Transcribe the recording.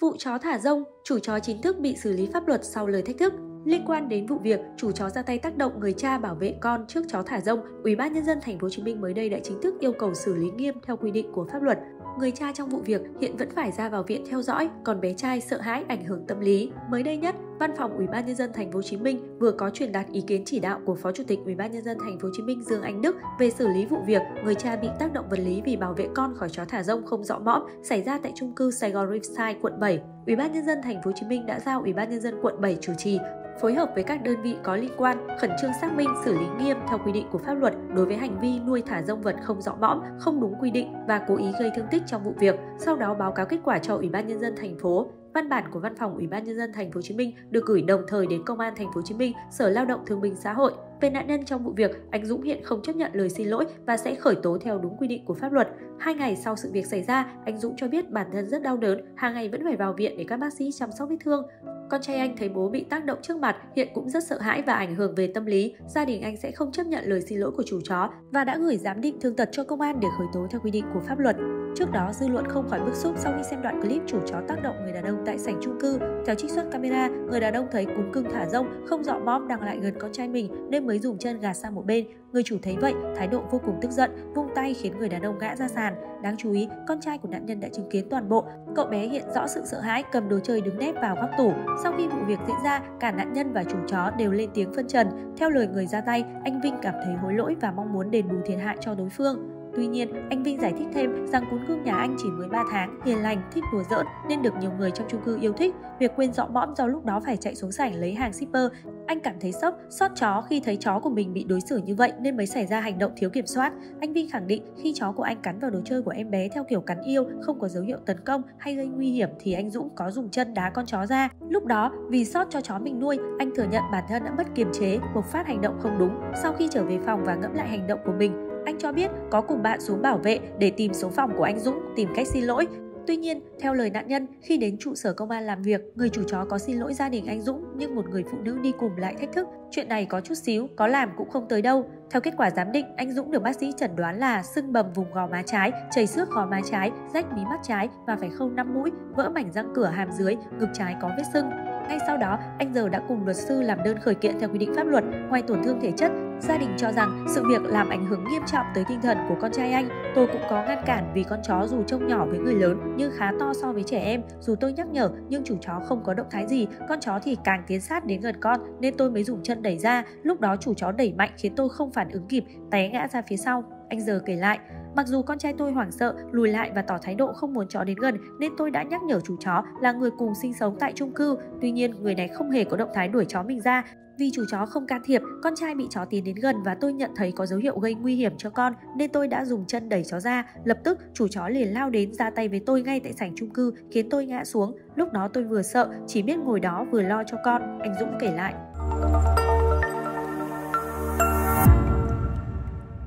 Vụ chó thả rông, chủ chó chính thức bị xử lý pháp luật sau lời thách thức. Liên quan đến vụ việc chủ chó ra tay tác động người cha bảo vệ con trước chó thả rông, Ủy ban nhân dân thành phố Hồ Chí Minh mới đây đã chính thức yêu cầu xử lý nghiêm theo quy định của pháp luật. Người cha trong vụ việc hiện vẫn phải ra vào viện theo dõi, còn bé trai sợ hãi ảnh hưởng tâm lý. Mới đây nhất, Văn phòng Ủy ban nhân dân thành phố Hồ Chí Minh vừa có truyền đạt ý kiến chỉ đạo của Phó Chủ tịch Ủy ban nhân dân thành phố Hồ Chí Minh Dương Anh Đức về xử lý vụ việc người cha bị tác động vật lý vì bảo vệ con khỏi chó thả rông không rõ mõm xảy ra tại trung cư Sài Gòn Riverside, quận 7. Ủy ban nhân dân thành phố Hồ Chí Minh đã giao Ủy ban nhân dân quận 7 chủ trì phối hợp với các đơn vị có liên quan khẩn trương xác minh xử lý nghiêm theo quy định của pháp luật đối với hành vi nuôi thả rông vật không rõ mõm, không đúng quy định và cố ý gây thương tích trong vụ việc, sau đó báo cáo kết quả cho Ủy ban nhân dân thành phố. Văn bản của Văn phòng Ủy ban nhân dân thành phố Hồ Chí Minh được gửi đồng thời đến Công an thành phố Hồ Chí Minh, Sở Lao động Thương binh Xã hội. Về nạn nhân trong vụ việc, anh Dũng hiện không chấp nhận lời xin lỗi và sẽ khởi tố theo đúng quy định của pháp luật. Hai ngày sau sự việc xảy ra, anh Dũng cho biết bản thân rất đau đớn, hàng ngày vẫn phải vào viện để các bác sĩ chăm sóc vết thương. Con trai anh thấy bố bị tác động trước mặt, hiện cũng rất sợ hãi và ảnh hưởng về tâm lý. Gia đình anh sẽ không chấp nhận lời xin lỗi của chủ chó và đã gửi giám định thương tật cho công an để khởi tố theo quy định của pháp luật. Trước đó, dư luận không khỏi bức xúc sau khi xem đoạn clip chủ chó tác động người đàn ông tại sảnh chung cư. Theo trích xuất camera, người đàn ông thấy cún cưng thả rông, không dọ mõm đang lại gần con trai mình nên mới dùng chân gạt sang một bên. Người chủ thấy vậy, thái độ vô cùng tức giận, vung tay khiến người đàn ông ngã ra sàn. Đáng chú ý, con trai của nạn nhân đã chứng kiến toàn bộ. Cậu bé hiện rõ sự sợ hãi, cầm đồ chơi đứng nép vào góc tủ. Sau khi vụ việc diễn ra, cả nạn nhân và chủ chó đều lên tiếng phân trần. Theo lời người ra tay, anh Vinh cảm thấy hối lỗi và mong muốn đền bù thiệt hại cho đối phương. Tuy nhiên, anh Vinh giải thích thêm rằng cún cưng nhà anh chỉ mới 3 tháng, hiền lành, thích đùa giỡn nên được nhiều người trong chung cư yêu thích. Việc quên dọ mõm do lúc đó phải chạy xuống sảnh lấy hàng shipper, anh cảm thấy sốc, xót chó khi thấy chó của mình bị đối xử như vậy nên mới xảy ra hành động thiếu kiểm soát. Anh Vinh khẳng định khi chó của anh cắn vào đồ chơi của em bé theo kiểu cắn yêu, không có dấu hiệu tấn công hay gây nguy hiểm thì anh Dũng có dùng chân đá con chó ra. Lúc đó, vì sót cho chó mình nuôi, anh thừa nhận bản thân đã mất kiềm chế, bộc phát hành động không đúng. Sau khi trở về phòng và ngẫm lại hành động của mình, anh cho biết có cùng bạn xuống bảo vệ để tìm số phòng của anh Dũng, tìm cách xin lỗi. Tuy nhiên, theo lời nạn nhân, khi đến trụ sở công an làm việc, người chủ chó có xin lỗi gia đình anh Dũng nhưng một người phụ nữ đi cùng lại thách thức. Chuyện này có chút xíu, có làm cũng không tới đâu. Theo kết quả giám định, anh Dũng được bác sĩ chẩn đoán là sưng bầm vùng gò má trái, chảy xước gò má trái, rách mí mắt trái và phải khâu năm mũi, vỡ mảnh răng cửa hàm dưới, ngực trái có vết sưng. Ngay sau đó, anh giờ đã cùng luật sư làm đơn khởi kiện theo quy định pháp luật. Ngoài tổn thương thể chất, gia đình cho rằng sự việc làm ảnh hưởng nghiêm trọng tới tinh thần của con trai anh. Tôi cũng có ngăn cản vì con chó dù trông nhỏ với người lớn nhưng khá to so với trẻ em. Dù tôi nhắc nhở nhưng chủ chó không có động thái gì, con chó thì càng tiến sát đến gần con nên tôi mới dùng chân chân đẩy ra. Lúc đó chủ chó đẩy mạnh khiến tôi không phản ứng kịp, té ngã ra phía sau. Anh giờ kể lại, Mặc dù con trai tôi hoảng sợ, lùi lại và tỏ thái độ không muốn chó đến gần nên tôi đã nhắc nhở chủ chó là người cùng sinh sống tại chung cư. Tuy nhiên, người này không hề có động thái đuổi chó mình ra. Vì chủ chó không can thiệp, con trai bị chó tiến đến gần và tôi nhận thấy có dấu hiệu gây nguy hiểm cho con nên tôi đã dùng chân đẩy chó ra. Lập tức, chủ chó liền lao đến ra tay với tôi ngay tại sảnh chung cư khiến tôi ngã xuống. Lúc đó tôi vừa sợ, chỉ biết ngồi đó vừa lo cho con, anh Dũng kể lại.